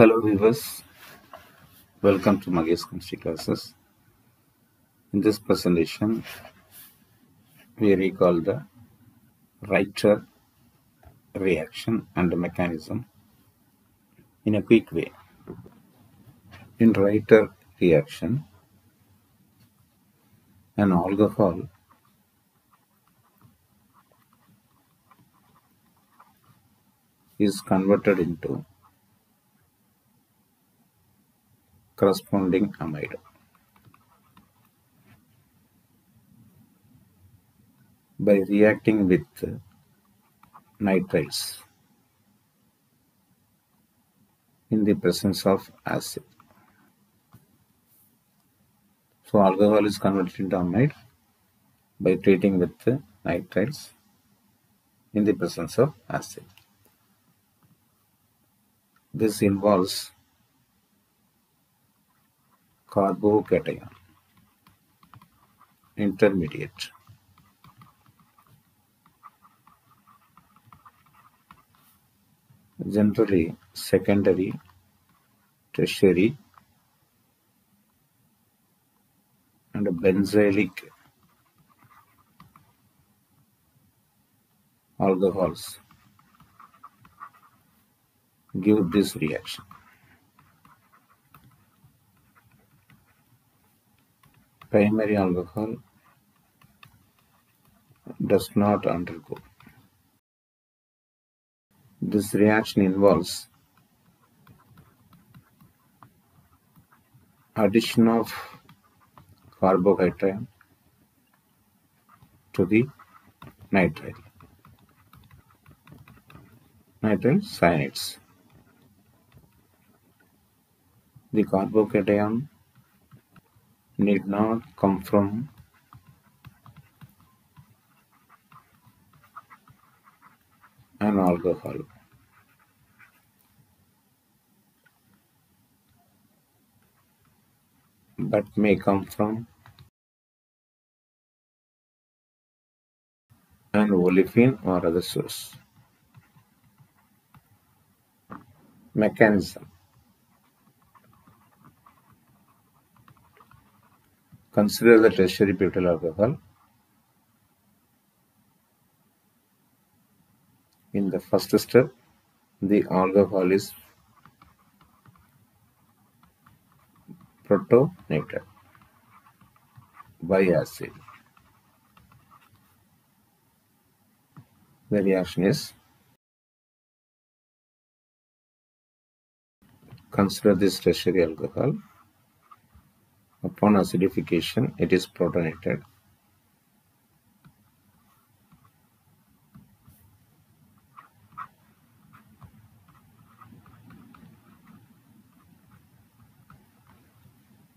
Hello viewers, welcome to Magesh Chemistry classes. In this presentation, we recall the Ritter reaction and the mechanism in a quick way. In Ritter reaction, an alcohol is converted into corresponding amide. By reacting with nitriles in the presence of acid. So alcohol is converted into amide by treating with nitriles in the presence of acid. This involves carbocation intermediate. Generally secondary tertiary and benzylic alcohols give this reaction primary alcohol does not undergo. This reaction involves addition of carbocation to the nitrile. Nitrile cyanides. The carbocation need not come from an alcohol. But may come from an olefin or other source. Mechanism Consider the tertiary butyl alcohol. In the first step, the alcohol is protonated by acid. The reaction is consider this tertiary alcohol upon acidification it is protonated.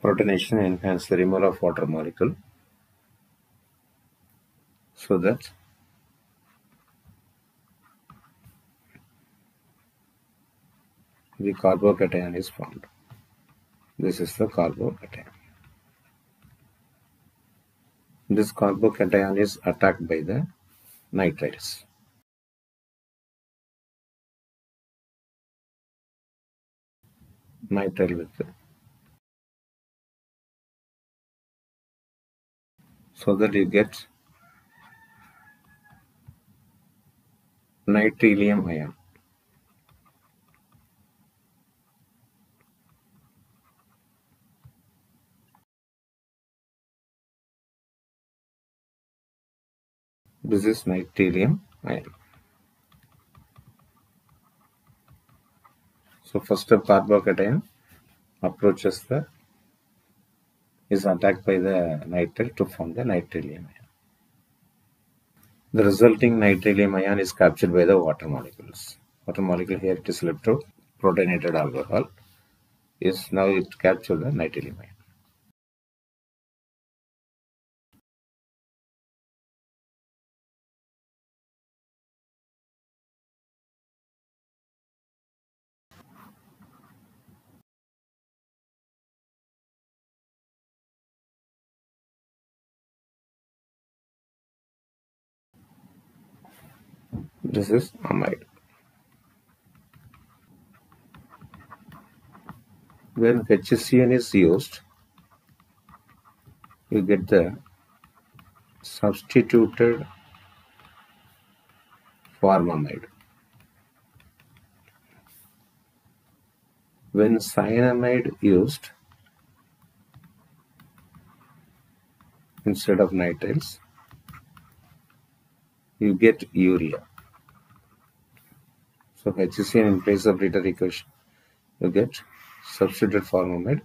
Protonation enhances the removal of water molecule. So that the carbocation is formed. This is the carbocation this carbocation is attacked by the nitriles. Nitrile with so that you get nitrilium ion. This is nitrilium ion. So first step carbocation approaches the is attacked by the nitrile to form the nitrilium ion. The resulting nitrilium ion is captured by the water molecules. Water molecule here it is left out protonated alcohol is now it captured the nitrilium ion. This is amide. when HCN is used, you get the substituted formamide. When cyanamide used instead of nitriles, you get urea. So HCN in place of Ritter reaction, you get substituted formamide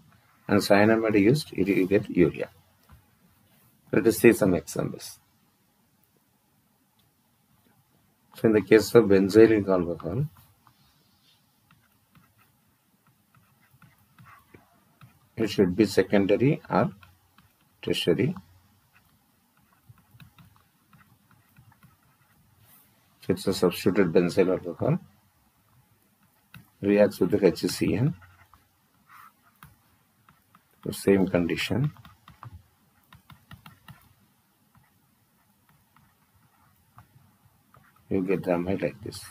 and cyanamide used, you get urea. Let us see some examples. So in the case of benzylic alcohol, it should be secondary or tertiary. So it's a substituted benzyl alcohol reacts with the HCN. The same condition. You get the amide like this.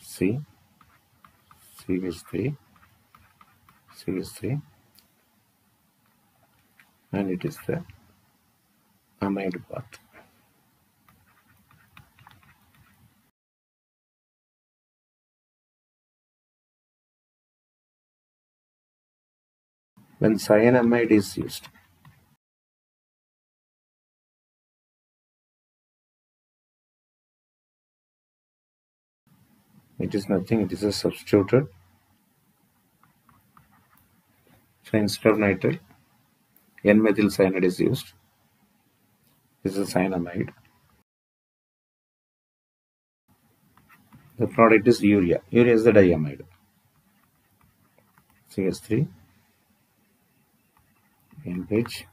C, CH3, CH3, and it is the amide part. When cyanamide is used. It is nothing, it is a substituted. So instead of nitrile, N-methyl cyanide is used. This is a cyanamide. The product is urea. Urea is the diamide. CH3 in which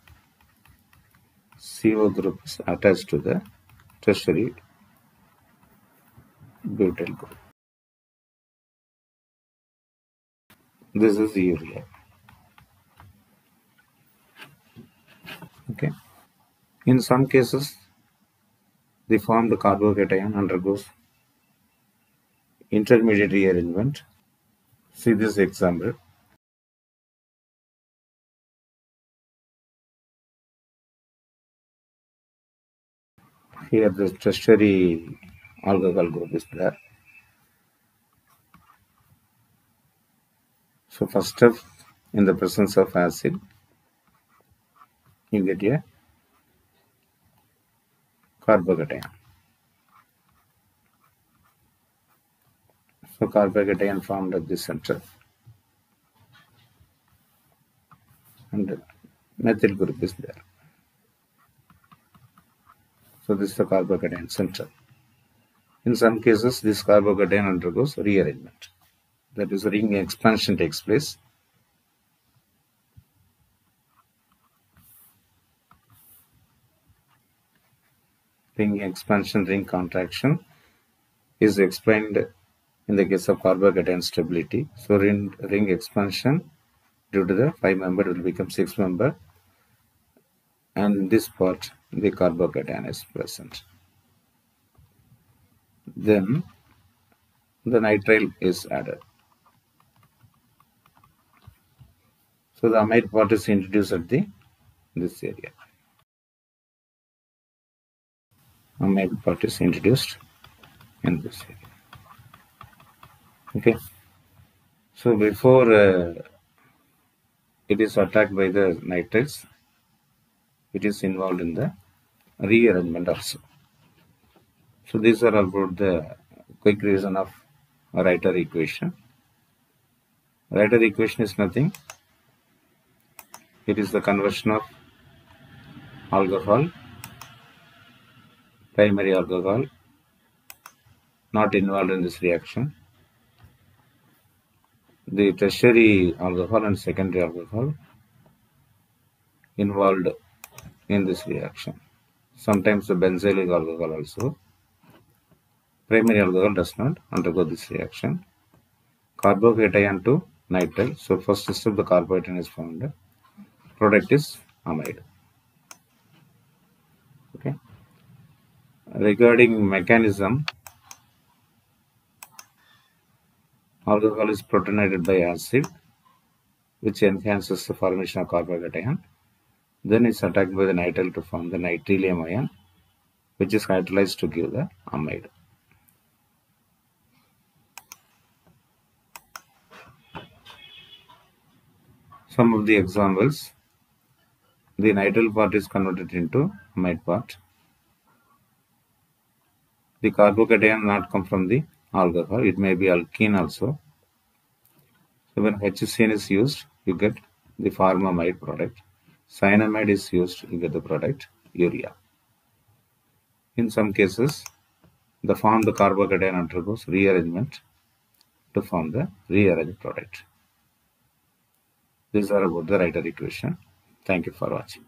CO group is attached to the tertiary butyl group. This is urea. Okay. In some cases, the formed carbocation undergoes intermediate rearrangement. See this example. Here the tertiary alcohol group is there. So first step in the presence of acid, you get a carbocation. So carbocation formed at the center. And the methyl group is there. So this is the carbocation center. In some cases, this carbocation undergoes rearrangement. That is, ring expansion takes place. Ring expansion, ring contraction is explained in the case of carbocation stability. So ring, ring expansion due to the 5 member will become 6 member and this part the carbocation is present. Then the nitrile is added. So the amide part is introduced at the this area. Amide part is introduced in this area. Okay. So before uh, it is attacked by the nitriles, it is involved in the rearrangement also. So these are about the quick reason of Ritter reaction. Ritter reaction is nothing. It is the conversion of alcohol, primary alcohol, not involved in this reaction. The tertiary alcohol and secondary alcohol involved in this reaction. Sometimes the benzylic alcohol also. Primary alcohol does not undergo this reaction. Carbocation to nitrile. So first step the carbocation is formed. Product is amide. Okay. Regarding mechanism Alcohol is protonated by acid, which enhances the formation of carbocation. Then it's attacked by the nitrile to form the nitrilium ion, which is hydrolyzed to give the amide. Some of the examples. The nitrile part is converted into amide part. The carbocation not come from the alcohol. It may be alkene also. So when HCN is used, you get the formamide product. Cyanamide is used, you get the product urea. In some cases, the form the carbocation undergoes rearrangement to form the rearranged product. These are about the Ritter reaction. Thank you for watching.